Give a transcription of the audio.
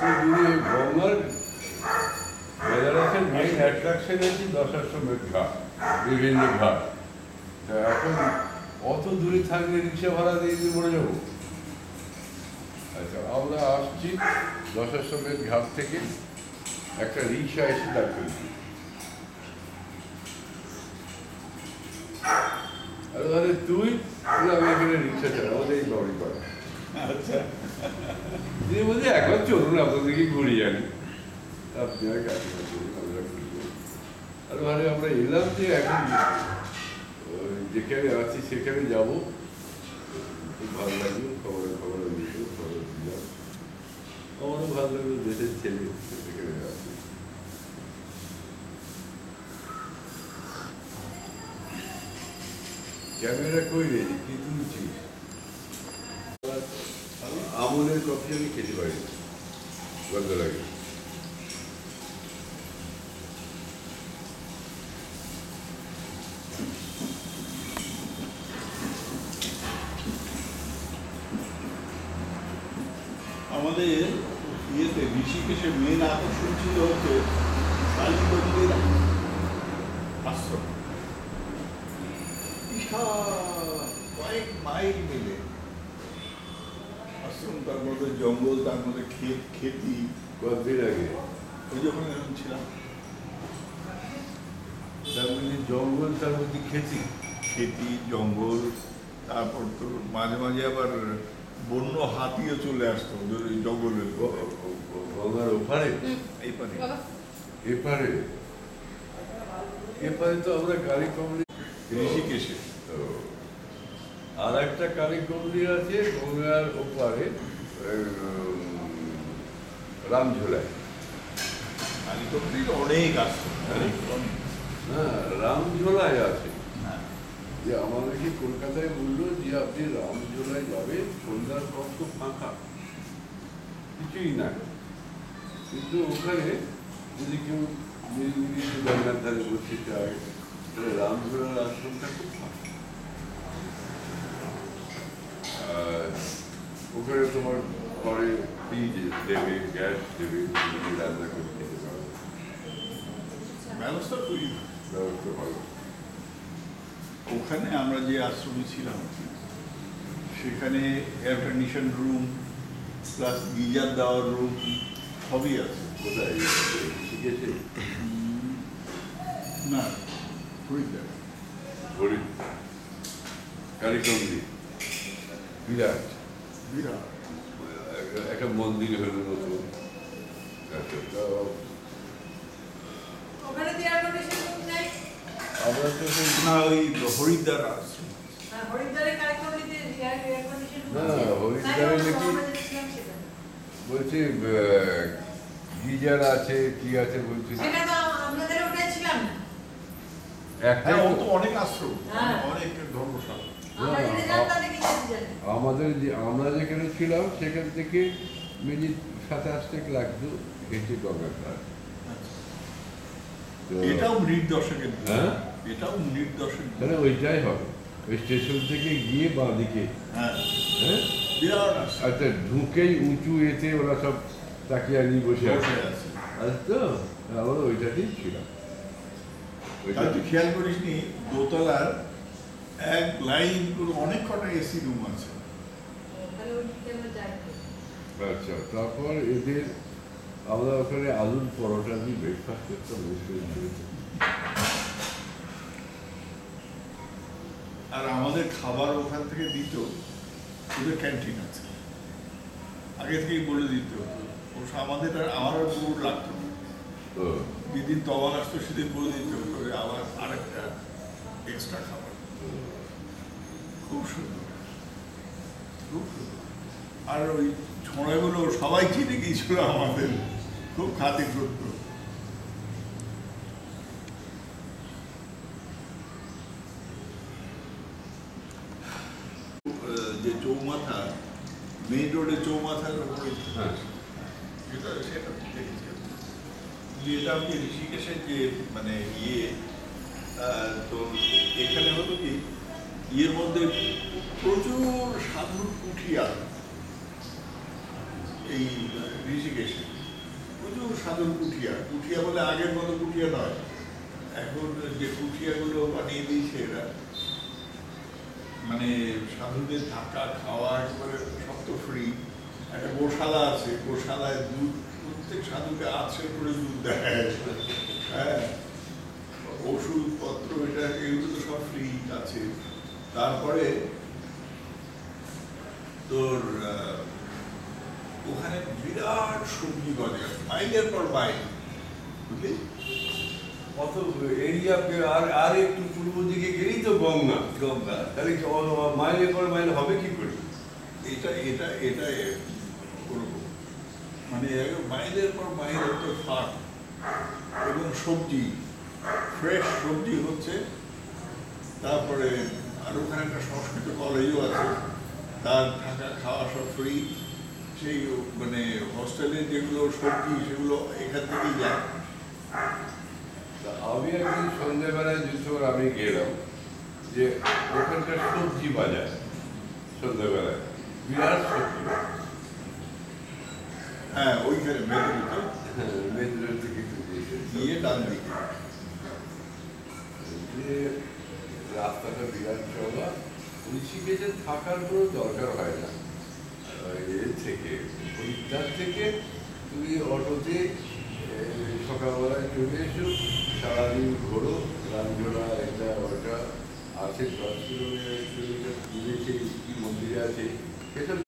দূরে গঙ্গার বেলারসের main attraction আছে দশাশ্বমেধ ঘাট বিভিন্ন ঘাট। তা এখন অত দূরে থাকলে রিক্সা ভাড়া দিয়ে দিয়ে মরে যাব? আচ্ছা আমরা আসছি দশাশ্বমেধ ঘাট থেকে। একটা রিক্সা এসে করেছি আর তুই? আমি এখানে রিক্সা আমাদের এই লরি করা আচ্ছা। দিয়ে বলছে চলুন আপনি আর ঘুরবো আর মানে আমরা এলাম যে এখন যেখানে আছি, সেখানে যাব। ভালো লাগল খবরে খবরে দিল খবর দিলাম। আমারও ভালো লাগল দেশের ছেলে, সেখানে ক্যামেরা কই রে? কি তুলছিস? আমলের কফি আমি খেতে পারি না। লাগে আমাদের ইয়েতে ঋষিকেশের মেন আকর্ষণ ছিল হচ্ছে কয়েক মাইল মিলে আশ্রম তার মধ্যে জঙ্গল তার মধ্যে ক্ষেত খেতি কতদিন আগে। ওই যখন এরকম ছিলাম। তার মধ্যে জঙ্গল তার মধ্যে খেতি। খেতি জঙ্গল তারপর তো মাঝে মাঝে আবার বন্য হাতিও চলে আসতো জঙ্গলের গঙ্গার ওপারে? এই পারে। এপারে? এপারে তো আমরা গাড়ি কমলি ঋষিকেশে। আর একটা কালী কমলি আছে গঙ্গার ওপারে রামঝোলায় কালীগঞ্জের অনেক অনেক অনেক। হ্যাঁ রামঝোলায় আছে। হ্যাঁ। যে আমাদেরকে কলকাতায় বলল যে আপনি রামঝোলায় যাবেন সন্ধ্যার পর তো ফাঁকা। কিছুই না। কিন্তু ওখানে যদি কেউ নিরিবিলি গঙ্গার ধারে বসে চায় তাহলে রামঝোলার আশ্রমটা খুব ফাঁকা আর ওখানে তোমার পরে ফ্রিজ দেবে গ্যাস দেবে তুমি রান্না করে খেতে পারো। ব্যবস্থা করি ব্যবস্থা ওখানে আমরা যে আশ্রমে ছিলাম সেখানে air condition room plus geyser দেওয়ার রুম সবই আছে। কোথায়? শিখেছে? না হরিদ্বার কারিকন্দি বিরাট। বিরাট একটা- মন্দির হলো নতুন। আমরা তো না ওই হরিদ্বার আমরা যেছিলাম বলছি গিজার আছে কি আছে বলছি? একটাই হ্যাঁ ও তো- তো অনেক আশ্রম হ্যাঁ। অনেক ধর্মশালা। না, আমাদের যে আমরা যেখানে ছিলাম সেখান থেকে মিনিট সাতাশ থেকে লাগতো হেঁটে গঙ্গার ঘাট তো এটাও মিনিট দশকের হ্যাঁ? এটাও মিনিট দশকের তাহলে ওইটাই হবে। ওই স্টেশন থেকে গিয়ে বাঁ দিকে হ্যাঁ? হ্যাঁ আচ্ছা ঢুকেই উঁচু এতে ওরা সব তাকিয়া নিয়ে বসে আছে। তো আমরা ওইটাতেই ছিলাম। তাই ওইটা তুই খেয়াল করিসনি দোতলার এক লাইন করে অনেক কটা এসি রুম আছে। আচ্ছা তারপর এদের আমরা ওখানে আলুর পরোটা দিয়ে ব্রেকফাস্ট রেস্টুরেন্টে আর আমাদের খাবার ওখান থেকে দিত ওদের ক্যান্টিন আছে। আগে থেকেই বলে দিত ও আমাদের আর আমার আর পুরো লাগতো যেদিন তবাল আসতো সেদিন বলে দিত আবার আরেকটা এক্সট্রা খাবার। খুব সুন্দর। খুব সুন্দর। আর ওই ছোঁড়াগুলো সবাই চিনে গিয়েছিল আমাদের। খুব খাতির করতো যে চৌমাথা মেইন রোডে চৌমাথার ওপরে সেটা সেটা দেখেছি। যেটা ঋষিকেশের যে মানে ইয়ে তো এখানে হলো কি, ইয়ের মধ্যে প্রচুর সাধুর কুঠিয়া এই ঋষিকেশে। প্রচুর সাধুর কুঠিয়া কুঠিয়া বলে আগের মতো কুঠিয়া নয়। এখন যে কুঠিয়াগুলো বানিয়ে দিয়েছে এরা মানে সাধুদের থাকা খাওয়া একেবারে সব তো ফ্রি একটা গোশালা আছে, গোশালায় দুধ, প্রত্যেক সাধুকে আছে করে দুধ দেয়। হ্যাঁ। ওষুধপত্র, এটা এগুলো তো সব ফ্রি আছে। তারপরে তোর ওখানে বিরাট সবজি বাজার মাইলের পর মাইল, বুঝলি? কত এরিয়া আর আর একটু পূর্ব দিকে গেলেই তো গঙ্গা গঙ্গা। তাহলে কি মাইলের পর মাইল হবে কি করে? এটা এটা এটা ওরকম মানে মাইলের পর মাইল একটা ফাঁক এবং সবজি। ফ্রেশ সবজি হচ্ছে। তারপরে আর ওখানে একটা সংস্কৃত কলেজও আছে। তার থাকা খাওয়া সব ফ্রি সেই মানে হস্টেলের যেগুলো সবজি সেগুলো এখান থেকেই যায়। আমি একদিন সন্ধ্যেবেলায় যুদ্ধর আমি গেলাম যে ওখানকার সবজি বাজার সন্ধ্যেবেলায়। বিরাট সবজি। হ্যাঁ ওইখানে মেদিনীতে হ্যাঁ, মেদিনীপুর থেকে গিয়ে ডান দিকে যে রাস্তাটা বিরাট চলা ঋষিকেশে থাকার কোনো দরকার হয় না। এর থেকে হরিদ্বার থেকে তুমি অটোতে সকালবেলায় চলে এসো, সারাদিন ঘোরো রামঘোড়া একটা ওটা আছে, দশ কিলোমিটার দূরে সেই মন্দিরে আছে, সেটা